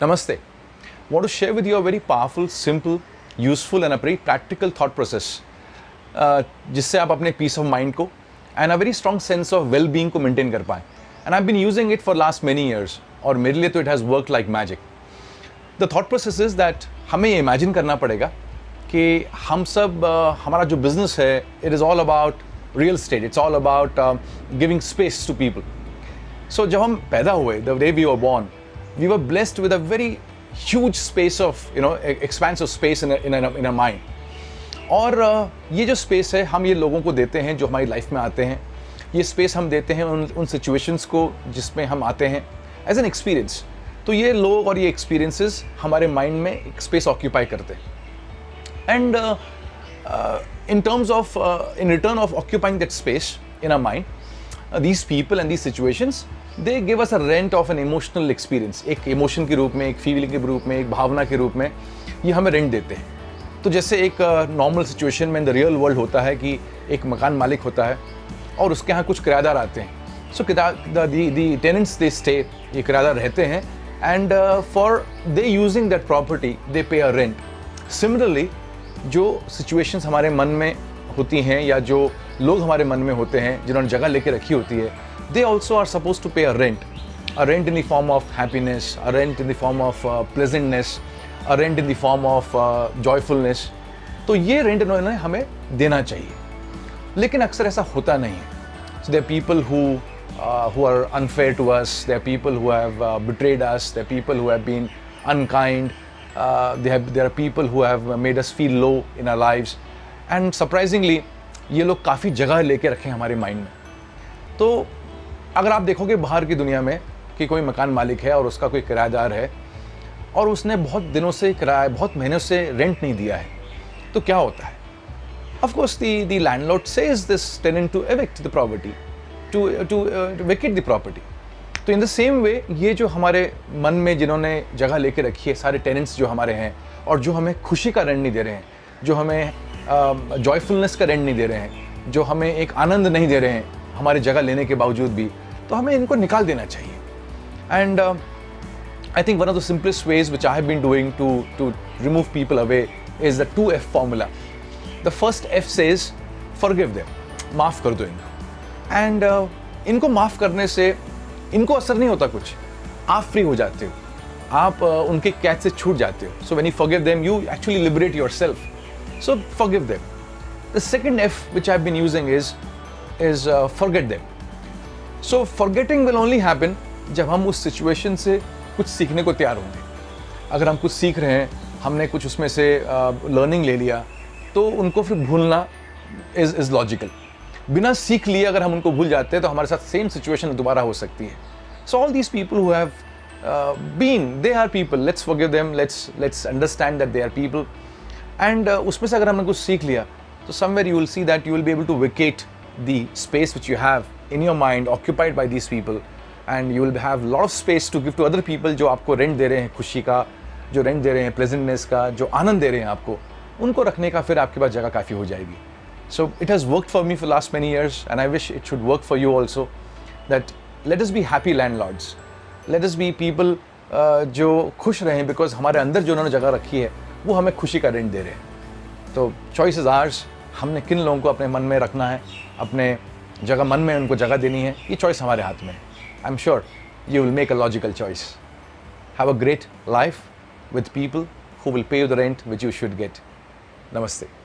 Namaste. I want to share with you a very powerful, simple, useful and a very practical thought process uh, जिससे आप अपने peace of mind को and a very strong sense of well being को maintain कर पाएँ. And I been using it for last many years और मेरे लिए तो it has work like magic the thought process is that हमें imagine करना पड़ेगा कि हम सब uh, हमारा जो बिज़नेस है it is all about real estate it's all about giving space to people so जब हम पैदा हुए the day we were born we were blessed with a very huge space of you know expanse of space in in in a mind और uh, ये जो space है हम ये लोगों को देते हैं जो हमारी लाइफ में आते हैं ये स्पेस हम देते हैं उन उन सिचुएशंस को जिसमें हम आते हैं एज एन एक्सपीरियंस तो ये लोग और ये एक्सपीरियंसेस हमारे माइंड में एक स्पेस ऑक्यूपाई करते हैं. And in terms of in return of occupying that space in a mind these people and these situations they give us a rent of an emotional experience. एक emotion के रूप में एक feeling के रूप में एक भावना के रूप में ये हमें रेंट देते हैं। तो जैसे एक नॉर्मल uh, सिचुएशन में इन द रियल वर्ल्ड होता है कि एक मकान मालिक होता है और उसके यहाँ कुछ किराएदार आते हैं। सो दी टेनेंट्स दे स्टे ये किराएदार रहते हैं and for they using that property they pay a rent similarly जो सिचुएशंस हमारे मन में होती हैं या जो लोग हमारे मन में होते हैं जिन्होंने जगह लेके रखी होती है they also are suppose to pay a rent a rent in the form of happiness a rent in the form of pleasantness a rent in the form of joyfulness तो ये रेंट इन्होंने हमें देना चाहिए लेकिन अक्सर ऐसा होता नहीं है so they people who are to us. There are people who have uh, betrayed us. There are people who have been unkind. Uh, there, have, there are people who have made us feel low in our lives. And surprisingly, ये लोग काफ़ी जगह लेके रखे हैं हमारे mind में तो अगर आप देखोगे बाहर की दुनिया में कि कोई मकान मालिक है और उसका कोई किराएदार है और उसने बहुत दिनों से किराया बहुत महीनों से रेंट नहीं दिया है तो क्या होता है Of course, the, the landlord says this tenant to evict the property, to, to, uh. तो इन द सेम वे ये जो हमारे मन में जिन्होंने जगह लेके रखी है सारे टेनेंट्स जो हमारे हैं और जो हमें खुशी का रेंट नहीं दे रहे हैं जो हमें जॉयफुलनेस uh, का रेंट नहीं दे रहे हैं जो हमें एक आनंद नहीं दे रहे हैं हमारी जगह लेने के बावजूद भी तो हमें इनको निकाल देना चाहिए। And I think one of the simplest ways which I have been doing to to remove people away is the two F formula the first F says forgive them माफ़ कर दो इनको एंड uh, इनको माफ़ करने से इनको असर नहीं होता कुछ। आप फ्री हो जाते हो। आप uh, उनके कैच से छूट जाते हो। So when you forgive them you actually liberate yourself so forgive them the second F which I been using is is forget them so forgetting will only happen जब हम उस सिचुएशन से कुछ सीखने को तैयार होंगे। अगर हम कुछ सीख रहे हैं, हमने कुछ उसमें से लर्निंग ले लिया तो उनको फिर भूलना इज़ इज़ लॉजिकल बिना सीख लिए अगर हम उनको भूल जाते हैं तो हमारे साथ सेम सिचुएशन दोबारा हो सकती है। So all these people who have been they are people let's forgive them let's let's understand that they are people and उसमें से अगर हमने कुछ सीख लिया तो somewhere you will see that you will be able to vacate the space which you have in your mind occupied by these people and you will have lot of space to give to other people जो आपको rent दे रहे हैं खुशी का, जो rent दे रहे हैं प्रेजेंटनेस का, जो आनंद दे रहे हैं आपको, उनको रखने का फिर आपके पास जगह काफ़ी हो जाएगी। So it has work for me for last many years and I wish it should work for you also that let is be happy landlords let is be people जो खुश रहें बिकॉज़ हमारे अंदर जो उन्होंने जगह रखी है, वो हमें खुशी का रेंट दे रहे हैं। तो चॉइस इज़ आर्स हमने किन लोगों को अपने मन में रखना है, अपने जगह मन में उनको जगह देनी है, ये चॉइस हमारे हाथ में है। I am sure you will make a logical choice have a great life with people who will pay you the rent which you should get Namaste.